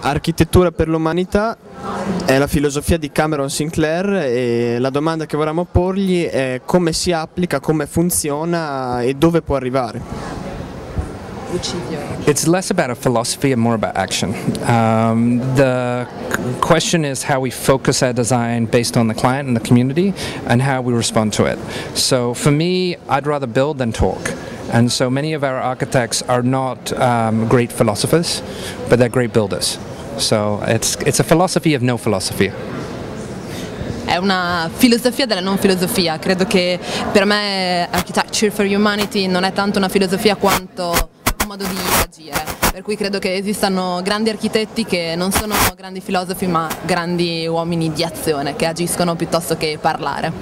Architettura per l'umanità è la filosofia di Cameron Sinclair e la domanda che vorremmo porgli è come si applica, come funziona e dove può arrivare. It's less about a philosophy and more about action. Um, the question is how we focus our design based on the client and the community and how we respond to it. So for me, I'd rather build than talk. And so many of our architects are not um, great philosophers, but they're great builders. So it's, it's a philosophy of no philosophy. è una filosofia della non filosofia, credo che per me Architecture for Humanity non è tanto una filosofia quanto un modo di agire, per cui credo che esistano grandi architetti che non sono grandi filosofi ma grandi uomini di azione che agiscono piuttosto che parlare.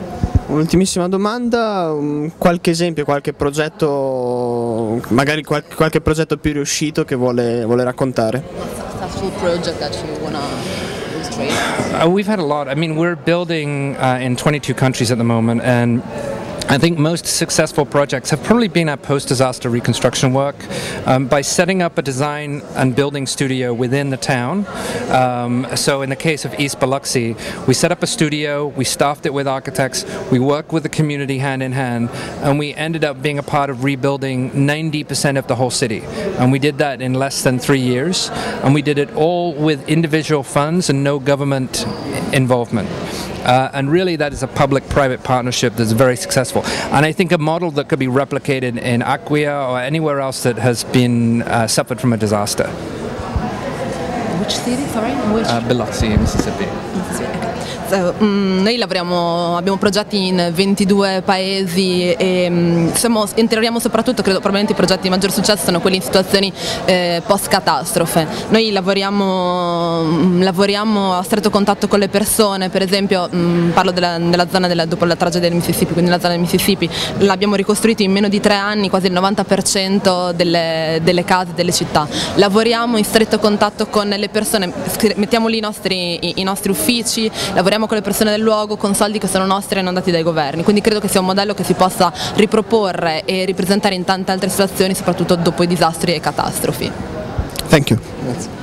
Un'ultimissima domanda, qualche esempio, qualche progetto, magari qualche, qualche progetto più riuscito che vuole, vuole raccontare? Successful project that you wanna illustrate? Uh, we've had a lot. I mean, we're building uh, in 22 countries at the moment, and I think most successful projects have probably been at post-disaster reconstruction work um, by setting up a design and building studio within the town. Um, so in the case of East Biloxi, we set up a studio, we staffed it with architects, we worked with the community hand in hand, and we ended up being a part of rebuilding 90% of the whole city. And we did that in less than three years, and we did it all with individual funds and no government involvement. Uh, and really, that is a public private partnership that's very successful. And I think a model that could be replicated in Acquia or anywhere else that has been uh, suffered from a disaster. Which city, sorry? Which? Uh, Biloxi, Mississippi. So, mm, noi lavoriamo, abbiamo progetti in 22 paesi e mm, siamo, interioriamo soprattutto, credo probabilmente i progetti di maggior successo sono quelli in situazioni eh, post-catastrofe. Noi lavoriamo, mm, lavoriamo, a stretto contatto con le persone, per esempio mm, parlo della, della zona della, dopo la tragedia del Mississippi, quindi la zona del Mississippi, l'abbiamo ricostruito in meno di tre anni, quasi il 90% delle, delle case, delle città. Lavoriamo in stretto contatto con le persone, mettiamo lì i nostri, i, i nostri uffici, lavoriamo con le persone del luogo con soldi che sono nostri e non dati dai governi, quindi credo che sia un modello che si possa riproporre e ripresentare in tante altre situazioni, soprattutto dopo i disastri e catastrofi. Thank you.